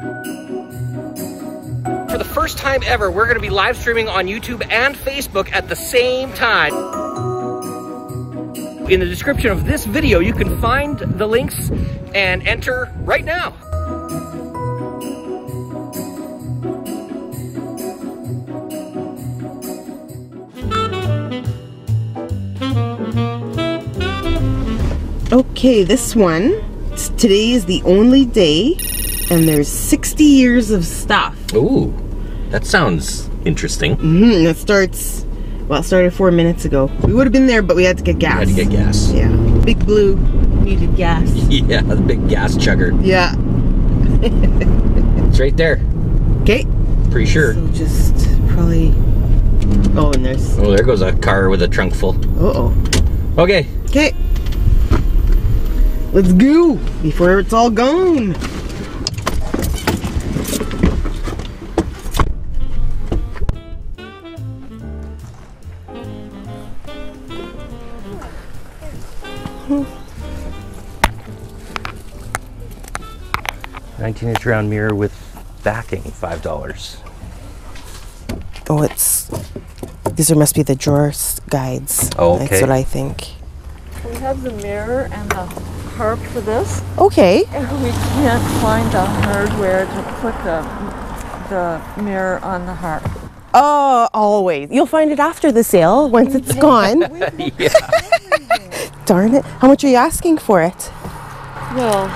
For the first time ever, we're going to be live streaming on YouTube and Facebook at the same time. In the description of this video, you can find the links and enter right now. Okay, this one. Today is the only day, and there's 60 years of stuff. Ooh, that sounds interesting. Mm, it starts. Well, it started four minutes ago. We would have been there, but we had to get gas. Had to get gas. Yeah. Big Blue needed gas. Yeah, the big gas chugger. Yeah. It's right there. Okay. Pretty sure. So just probably. Oh, and there's. Oh, there goes a car with a trunk full. Uh oh. Okay. Okay. Let's go before it's all gone. Nineteen inch round mirror with backing, five dollars. Oh, it's. These are must be the drawer s- guides. Oh, okay. That's what I think. We have the mirror and the harp for this, Okay. and we can't find the hardware to put the the mirror on the harp. Oh, always. You'll find it after the sale once it's gone. yeah. Darn it. How much are you asking for it? Well,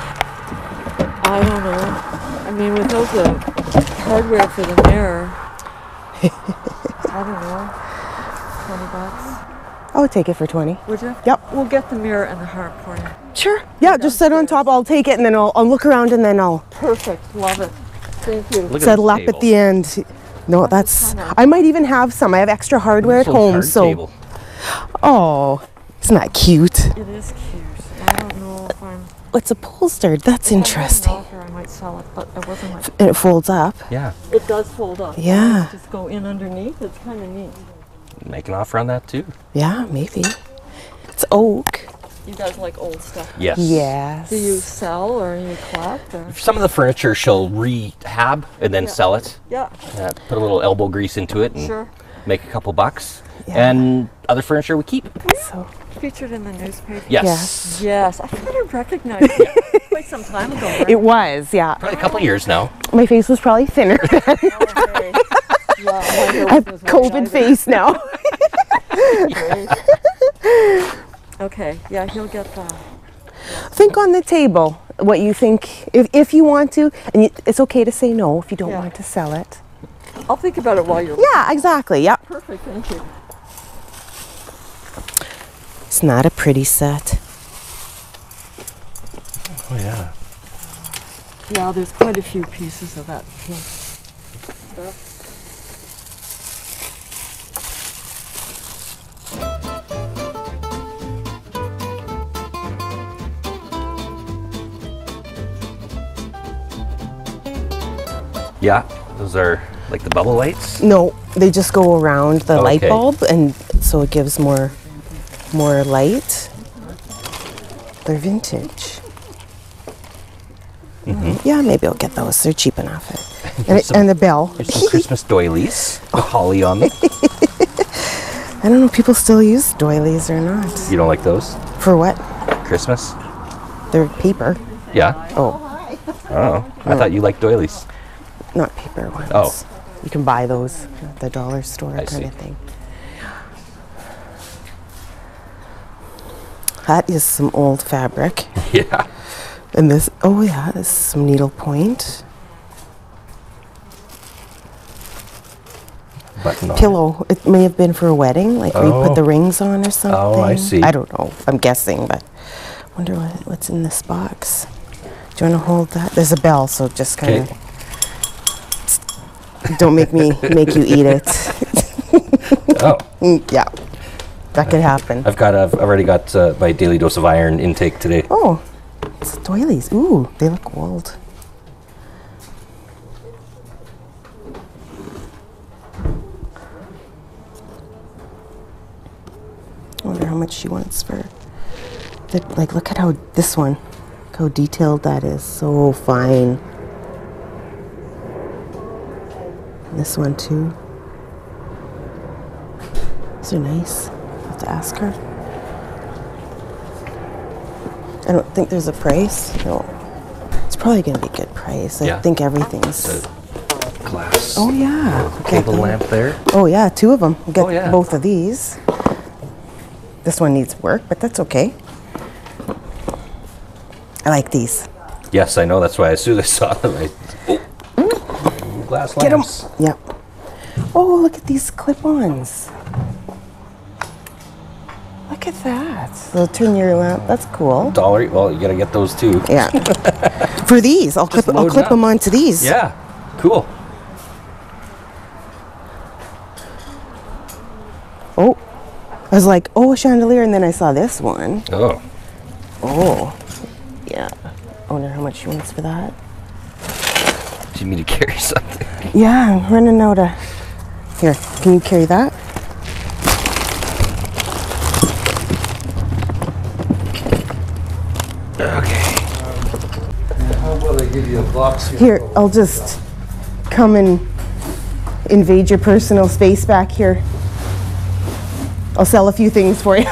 I don't know. I mean, without the hardware for the mirror, I don't know, twenty bucks. I would take it for 20. Would you? Yep. We'll get the mirror and the harp for you. Sure. Yeah, just sit on top. I'll take it and then I'll, I'll look around and then I'll Perfect. Love it. Thank you. Look settle this up table. at the end. No, that's. kinda- I might even have some. I have extra hardware at home, hard so. table. Oh, isn't that cute? It is cute. I don't know if I'm. It's upholstered. That's if interesting. author, I might sell it, but it wasn't like. And it folds up. Yeah. It does fold up. Yeah. Just go in underneath. It's kind of neat. Make an offer on that too. Yeah, maybe. It's oak. You guys like old stuff? Yes. Yes. Do you sell or you collect? Or? Some of the furniture she'll rehab and then Yeah. sell it. Yeah, Uh, put a little elbow grease into it and sure. make a couple bucks. Yeah. And other furniture we keep. So, Featured in the newspaper. Yes. Yes, I thought I recognized you quite some time ago. Right? it was, yeah. Probably a couple years now. My face was probably thinner. Okay. yeah, my hair I have COVID either. face now. Okay, yeah, he'll get that. think on the table what you think, if, if you want to, and you, it's okay to say no if you don't Yeah. want to sell it. I'll think about it while you're. Yeah, exactly. Yeah. Perfect, thank you. It's not a pretty set. Oh yeah. Yeah, there's quite a few pieces of that pink stuff. Yeah. Those are like the bubble lights. No, they just go around the oh, light Okay. bulb, and so it gives more, more light. They're vintage. Mm-hmm. Yeah, maybe I'll get those. They're cheap enough. And, it, Some- and the bell. There's some Christmas doilies with holly on them. I don't know if people still use doilies or not. You don't like those? For what? Christmas? They're paper. Yeah. Oh, Oh. I hmm. thought you liked doilies. not paper ones. Oh. You can buy those at the dollar store I kind see. of thing. That is some old fabric. Yeah. And this, oh yeah, this is some needlepoint. Pillow. It may have been for a wedding, like where you Oh. put the oh. rings on or something. Oh, I see. I don't know. I'm guessing, but wonder what, what's in this box. Do you want to hold that? There's a bell, so just kind of don't make me make you eat it. Oh. Yeah, that could happen. I've got. I've already got uh, my daily dose of iron intake today. Oh, it's doilies. Ooh, they look old. I wonder how much she wants for. The, like, look at how this one, look how detailed that is. So fine. This one too. These are nice. To ask her. I don't think there's a price. No. It's probably gonna be a good price. I Yeah. think everything's. Glass. Oh yeah. Table lamp there. Oh yeah, two of them. Get Oh, yeah. both of these. This one needs work, but that's okay. I like these. Yes, I know. That's why as soon as I saw them, I. Oh. Glass Get them. lamps. Yep. Oh, look at these clip-ons. Look at that. So turn your lamp. That's cool. Dollar. Well, you gotta get those too. Yeah. For these, I'll clip. I'll clip up. them onto these. Yeah. Cool. Oh. I was like, oh, a chandelier, and then I saw this one. Oh. Oh. Yeah. I wonder how much she wants for that. Do you need to carry something? Yeah, I'm running out of. Here, can you carry that? Okay. How about I give you a box here? Here, I'll just come and invade your personal space back here. I'll sell a few things for you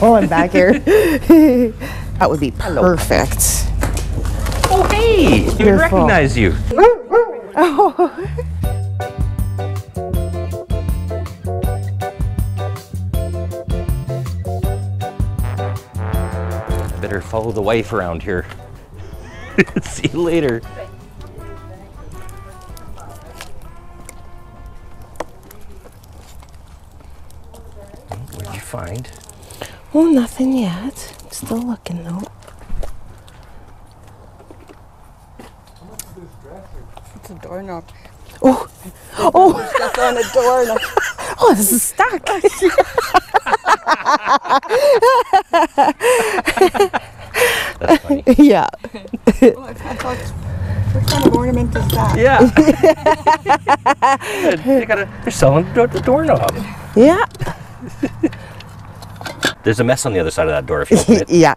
while I'm back here. that would be perfect. Oh, hey! You Your recognize you. I better follow the wife around here. See you later. What'd you find? Oh, nothing yet. Still looking though. It's a doorknob. Oh, oh, That's on a doorknob. oh, this is stuck. That's funny. yeah. Oh, I thought, what kind of ornament is that? Yeah. they gotta, they're selling the, the doorknob. Yeah. There's a mess on the other side of that door if you open it. yeah.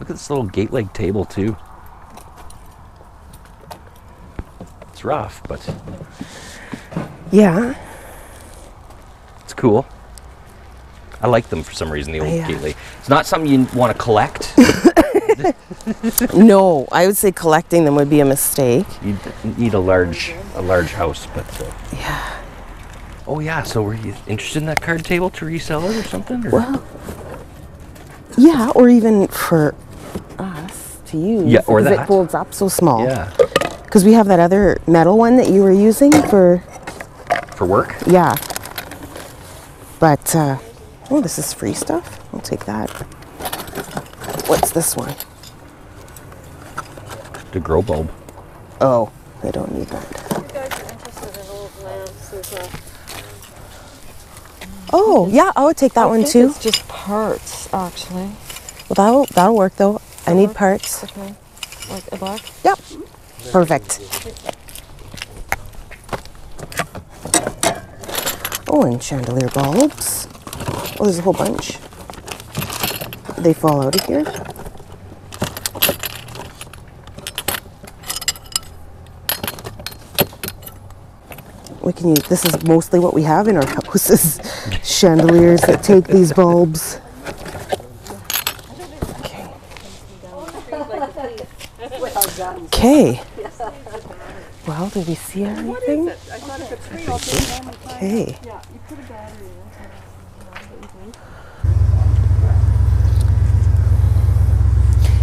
Look at this little gate leg table too. It's rough, but Yeah. it's cool. I like them for some reason, the old Yeah. gate leg. It's not something you want to collect. No, I would say collecting them would be a mistake. you need a large a large house, but uh, Yeah. Oh yeah, so were you interested in that card table to resell it or something? Or? Well, yeah, or even for us to use. Yeah, or because that. it folds up so small. yeah. Because we have that other metal one that you were using for, For work? yeah. But, uh, oh, this is free stuff. I'll take that. What's this one? The grow bulb. Oh, I don't need that. Oh, yeah, I would take that I one think too. It's just parts, actually. Well, that'll, that'll work though. I need uh-huh. parts. Okay. Like a box. Yep. Perfect. Oh, and chandelier bulbs. There's a whole bunch. They fall out of here. We can use, this is mostly what we have in our houses. chandeliers that take these bulbs. Okay. Okay. Well, did we see everything? Okay.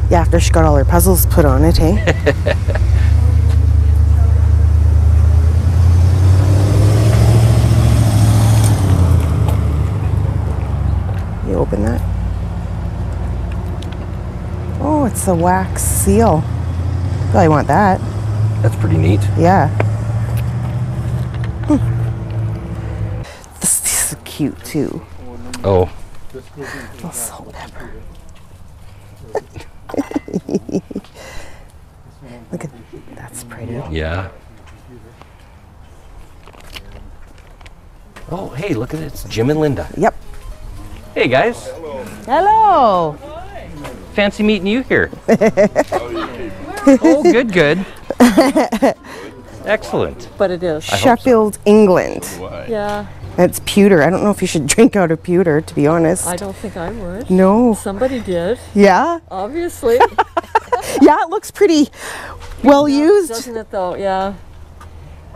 Yeah, after she got all her puzzles put on it, hey? you open that? Oh, it's a wax seal. Probably want that. That's pretty neat. Yeah. Hmm. This, this is cute too. Oh, Little salt pepper. Look at that's pretty. yeah. Oh, hey, look at it. It's Jim and Linda. Yep. Hey, guys. Hello. Fancy meeting you here. oh, good, good. Excellent. but it is. Sheffield, England. Yeah, That's pewter. I don't know if you should drink out of pewter, to be honest. I don't think I would. no. Somebody did, Yeah. obviously. Yeah, it looks pretty well used. Doesn't it though? Yeah.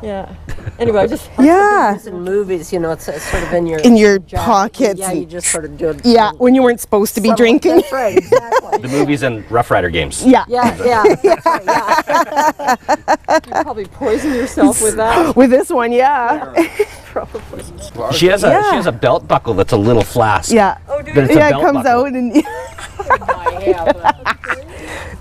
Yeah. Anyway, just Yeah. in movies, you know, it's, it's sort of in your In your jacket. pockets. Yeah, you just sort of do it. yeah, when you weren't supposed to be drinking. That's right, exactly. The movies and Roughrider games. Yeah. yeah, yeah, that's right, yeah. you probably poison yourself with that. With this one, yeah. Probably. She has a Yeah. she has a belt buckle that's a little flask. Yeah. Oh, but it's a yeah, it comes buckle. out and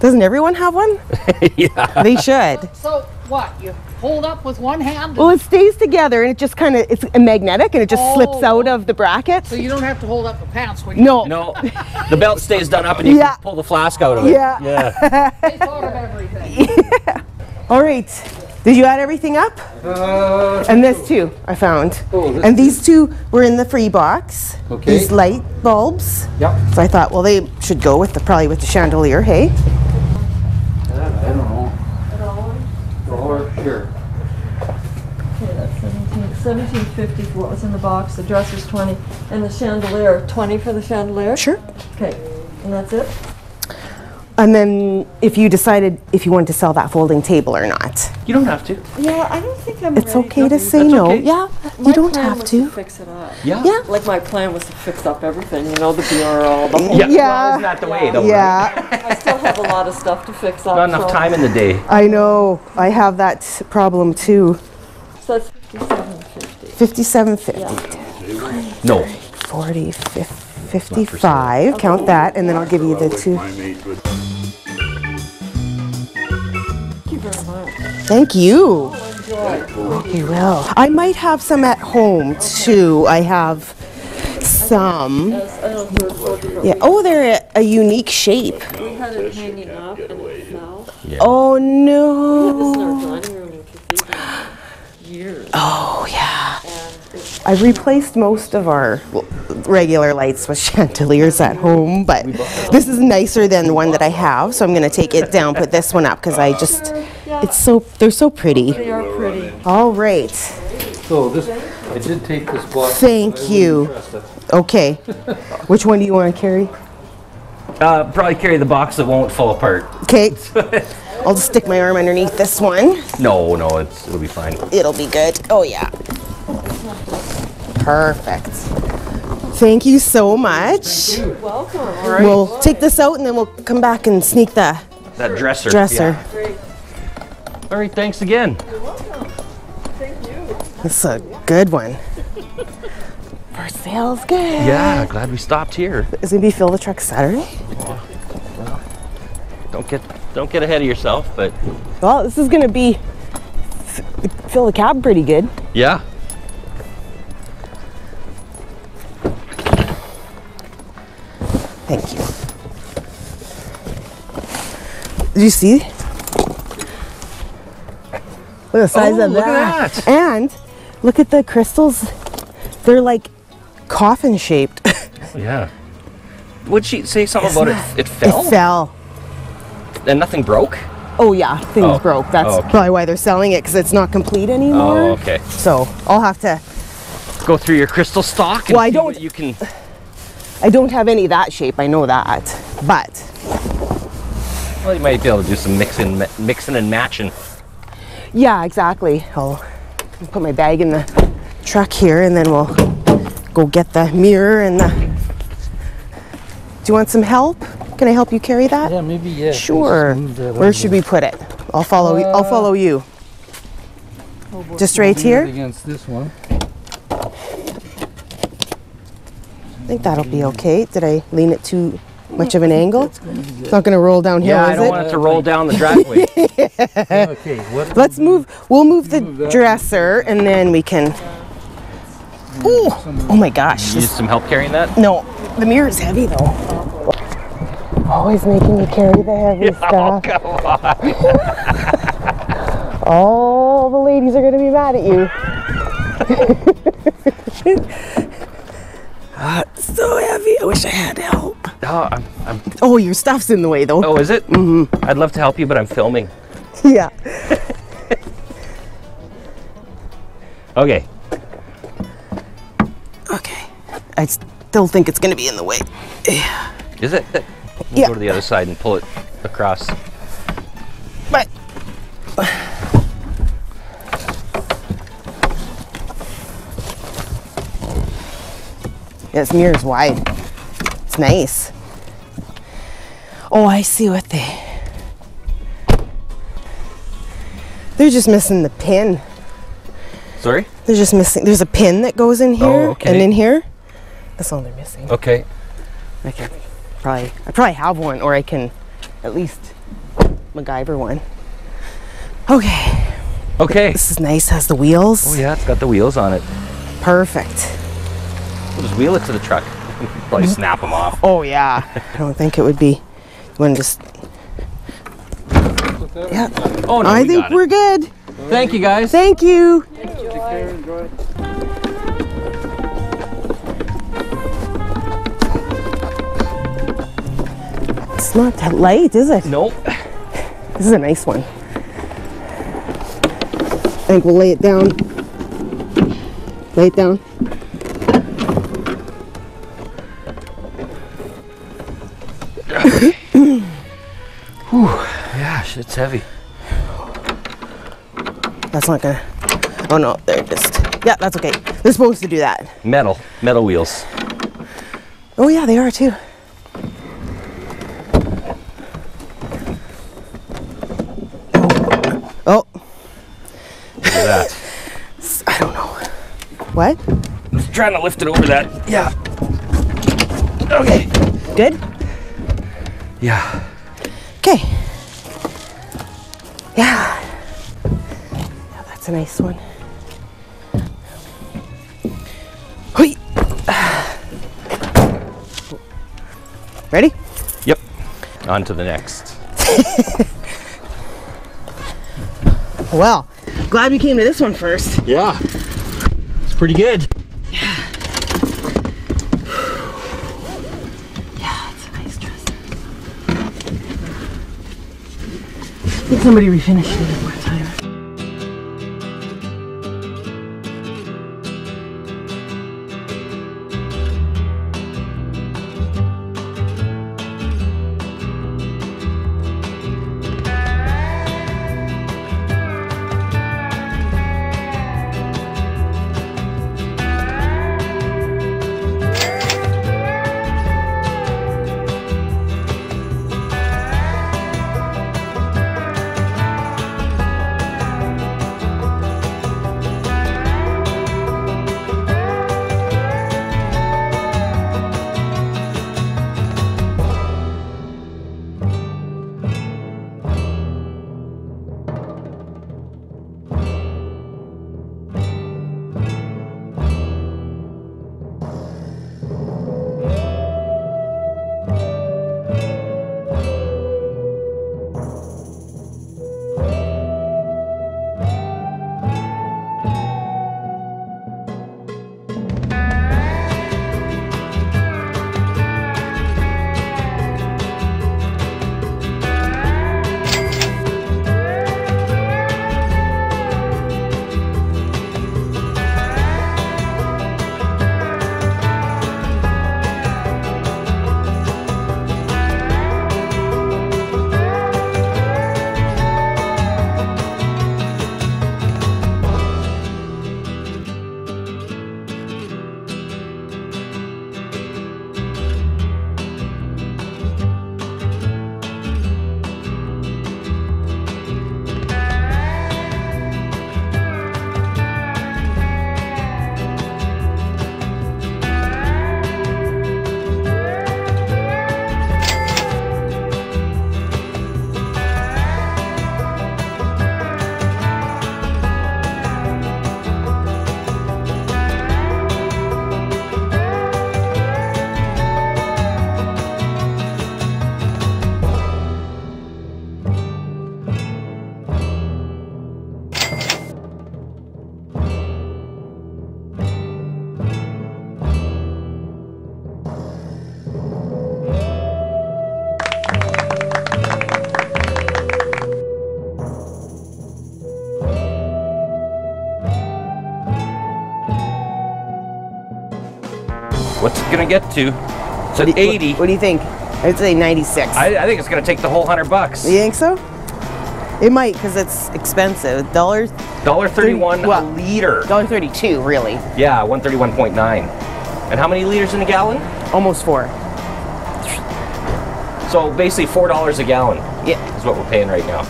doesn't everyone have one? yeah. They should. So what? You hold up with one hand, Well, it stays together and it just kind of it's magnetic and it just slips Oh. out of the bracket. so you don't have to hold up the pants when you No. No, the belt stays done up and you Yeah. can pull the flask out of it. Yeah. Yeah. they thought of everything. All right. Did you add everything up? Uh, And this too, I found. Oh, this and these two were in the free box. Okay. These light bulbs. Yep. So I thought, well, they should go with the probably with the chandelier. Hey. I don't know. Or, sure. Okay, that's 17, 1750 for what was in the box. The dresser's 20, and the chandelier 20 for the chandelier. Sure. Okay, and that's it. And then if you decided if you wanted to sell that folding table or not, You don't have to. Yeah, I don't think I'm. it's ready okay to do say That's no. okay. Yeah, My you don't plan have was to. fix it up. Yeah. Yeah. Like my plan was to fix up everything, you know, the bureau, the whole. Yeah. Yeah. Well, isn't that the way though? right? Yeah, I still have a lot of stuff to fix up. Not enough so- time in the day. I know. I have that problem too. So that's 5750. Fifty-seven fifty. No. 40, fif- 55, count that, and then I'll give you the two. Thank you very much. Thank you. You will. I might have some at home too. I have some. Yes, I don't know if it was different. Yeah. Oh, they're a, a unique shape. We had it hanging up and it fell. Oh no. our dining room in Cathedral years. Oh yeah. I've replaced most of our regular lights with chandeliers at home, but this is nicer than the one that I have. So I'm gonna take it down, put this one up because I just, it's so they're so pretty. they are pretty. All right. So this, I did take this box. Thank but I wouldn't you. trust. Okay. Which one do you want to carry? Uh, probably carry the box that won't fall apart. Okay. I'll just stick my arm underneath this one. No, no, it's it'll be fine. It'll be good. Oh, yeah. Perfect. Thank you so much. You. Welcome. All right. We'll take this out and then we'll come back and sneak the That dresser. dresser. Great. Yeah. All right. Thanks again. You're welcome. Thank you. This is a good one. For sale's good. Yeah. Glad we stopped here. Is it gonna be fill the truck Saturday? Well, Don't get don't get ahead of yourself, but Well, this is gonna be fill the cab pretty good. yeah. Thank you. Did you see? Look at the oh, size Oh, of look at that. that. And look at the crystals. They're like coffin shaped. Yeah. Would she say something Isn't about that- it? It fell It fell. and nothing broke. Oh yeah, things Oh. broke. That's Oh, okay. probably why they're selling it because it's not complete anymore. Oh, okay. So I'll have to. Go through your crystal stock. And Well, I see don't- what you can. I don't have any that shape. I know that, but Well, you might be able to do some mixing, mixing and matching. Yeah, exactly. I'll put my bag in the truck here, and then we'll go get the mirror and the. Do you want some help? Can I help you carry that? Yeah, maybe, yeah. Sure. Where should we put it? I'll follow. you. I'll follow you. Oh, Just right here. Against this one. I think that'll be okay. Did I lean it too much of an angle? It's not going to roll downhill, Yeah, I don't it? want it to roll down the driveway. Okay, what? Let's move. We'll move the Move dresser, and then we can. Ooh! Oh my gosh! you need some help carrying that? no, the mirror is heavy though. Always making me carry the heavy stuff. come on. All the ladies are going to be mad at you. Ah, it's so heavy. I wish I had help. Oh, I'm, I'm, Oh, your stuff's in the way though. oh, is it? Mm-hmm. I'd love to help you, but I'm filming. Yeah. Okay. Okay. I still think it's gonna be in the way. Yeah. Is it? We'll Yeah. Go to the other side and pull it across. But yeah, this mirror's wide. It's nice. Oh, I see what they. They're just missing the pin. Sorry? They're just missing. There's a pin that goes in here Oh, okay. and in here. That's all they're missing. Okay. I can probably, I probably have one, or I can at least MacGyver one. Okay, Okay. this is nice. Has the wheels. Oh yeah, it's got the wheels on it. Perfect. We'll just wheel it to the truck. Probably snap them off. Oh yeah. I don't think it would be. You want to just? Yeah. Oh no, I we think we're good. Thank you guys. Thank you. It's not that light, is it? Nope. This is a nice one. I think we'll lay it down. Lay it down. Yeah, shit's heavy. That's not gonna. Oh no, they're just. Yeah, that's okay. They're supposed to do that. Metal. Metal wheels. Oh yeah, they are too. Oh, oh. Look at that. I don't know. What? Just trying to lift it over that. Yeah. Okay. Good. Yeah. Okay. Yeah. Yeah, that's a nice one. Hoi. Ready? Yep. On to the next. Well, glad we came to this one first. Yeah. It's pretty good. Yeah, it's a nice dress. I think somebody refinished it one time. Get to. It's at 80. What do you think? I'd say 96. I, I think it's gonna take the whole hundred bucks. you think so? It might because it's expensive. Dollars, Dollar thirty-one Well- a liter. dollar thirty-two, really. Yeah, one thirty-one point nine. And how many liters in a gallon? Almost four. So basically four dollars a gallon Yeah, is what we're paying right now.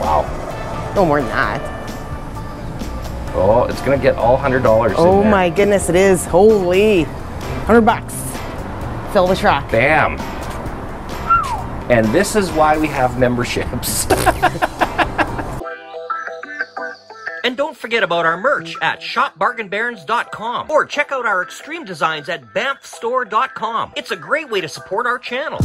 Wow. no more than that. Oh, it's gonna get all hundred dollars. Oh my goodness, it is. Holy, hundred bucks. Fill the truck. Bam. And this is why we have memberships. And don't forget about our merch at shopbargainbarons.com or check out our extreme designs at bamfstore.com. It's a great way to support our channel.